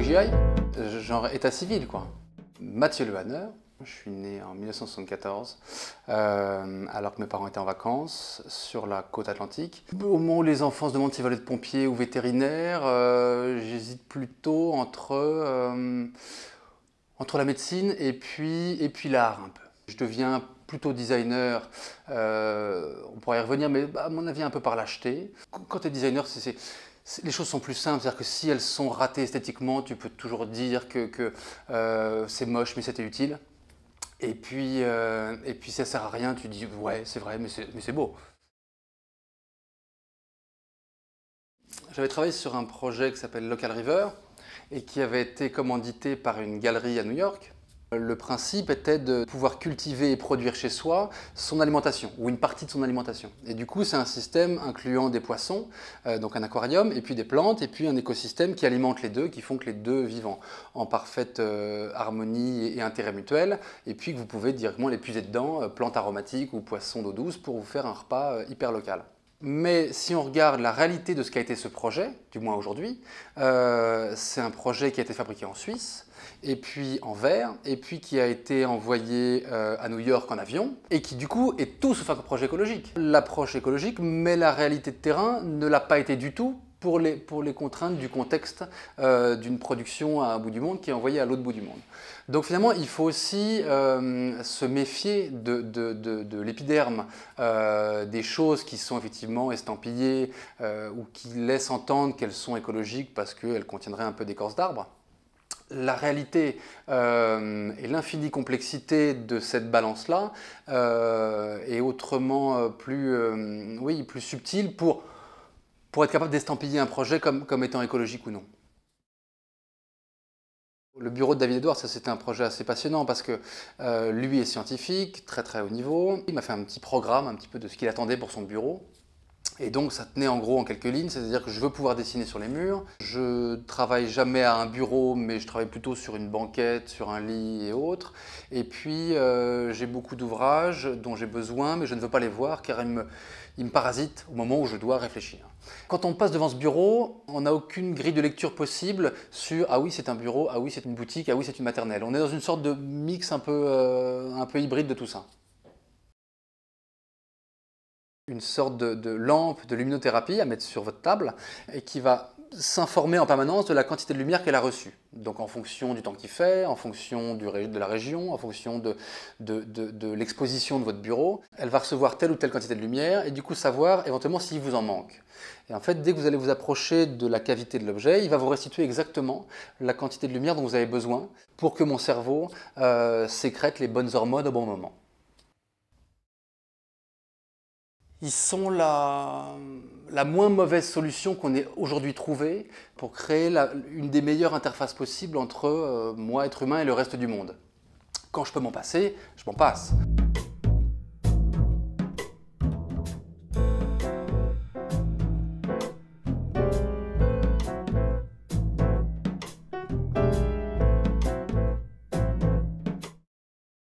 GI, genre état civil quoi. Mathieu Lehanner, je suis né en 1974, euh, alors que mes parents étaient en vacances sur la côte atlantique. Au moment où les enfants se demandent s'ils veulent être pompiers ou vétérinaires, euh, j'hésite plutôt entre, euh, entre la médecine et puis, et puis l'art un peu. Je deviens plutôt designer, on pourrait y revenir, mais à mon avis un peu par lâcheté. Quand tu es designer, c'est les choses sont plus simples, c'est-à-dire que si elles sont ratées esthétiquement, tu peux toujours dire que, que c'est moche mais c'était utile. Et puis, euh, et puis ça sert à rien, tu dis ouais c'est vrai mais c'est beau. J'avais travaillé sur un projet qui s'appelle Local River et qui avait été commandité par une galerie à New York le principe était de pouvoir cultiver et produire chez soi son alimentation, ou une partie de son alimentation. Et du coup, c'est un système incluant des poissons, euh, donc un aquarium, et puis des plantes, et puis un écosystème qui alimente les deux, qui font que les deux vivent en, parfaite euh, harmonie et, intérêt mutuel, et puis que vous pouvez directement les puiser dedans, euh, plantes aromatiques ou poissons d'eau douce, pour vous faire un repas hyper local. Mais si on regarde la réalité de ce qu'a été ce projet, du moins aujourd'hui, c'est un projet qui a été fabriqué en Suisse, et puis en verre, et puis qui a été envoyé euh, à New York en avion, et qui du coup est tout sauf un projet écologique. L'approche écologique, mais la réalité de terrain ne l'a pas été du tout pour les, contraintes du contexte euh, d'une production à un bout du monde qui est envoyée à l'autre bout du monde. Donc finalement, il faut aussi euh, se méfier de, de, de, l'épiderme, des choses qui sont effectivement estampillées ou qui laissent entendre qu'elles sont écologiques parce qu'elles contiendraient un peu d'écorce d'arbre la réalité euh, et l'infinie complexité de cette balance-là euh, est autrement euh, plus, oui, plus subtile pour, pour être capable d'estampiller un projet comme, comme étant écologique ou non. Le bureau de David Edwards, c'était un projet assez passionnant parce que lui est scientifique, très très haut niveau. Il m'a fait un petit programme un petit peu de ce qu'il attendait pour son bureau. Et donc ça tenait en gros en quelques lignes, c'est-à-dire que je veux pouvoir dessiner sur les murs. Je travaille jamais à un bureau, mais je travaille plutôt sur une banquette, sur un lit et autres. Et puis euh, j'ai beaucoup d'ouvrages dont j'ai besoin, mais je ne veux pas les voir car ils me, parasitent au moment où je dois réfléchir. Quand on passe devant ce bureau, on n'a aucune grille de lecture possible sur ah oui c'est un bureau, ah oui c'est une boutique, ah oui c'est une maternelle. On est dans une sorte de mix un peu, euh, un peu hybride de tout ça une sorte de, lampe de luminothérapie à mettre sur votre table et qui va s'informer en permanence de la quantité de lumière qu'elle a reçue. Donc en fonction du temps qu'il fait, en fonction de la région, en fonction de, de l'exposition de votre bureau, elle va recevoir telle ou telle quantité de lumière et du coup savoir éventuellement s'il vous en manque. Et en fait, dès que vous allez vous approcher de la cavité de l'objet, il va vous restituer exactement la quantité de lumière dont vous avez besoin pour que mon cerveau euh, sécrète les bonnes hormones au bon moment. Ils sont la, moins mauvaise solution qu'on ait aujourd'hui trouvée pour créer une des meilleures interfaces possibles entre euh, moi, être humain, et le reste du monde. Quand je peux m'en passer, je m'en passe.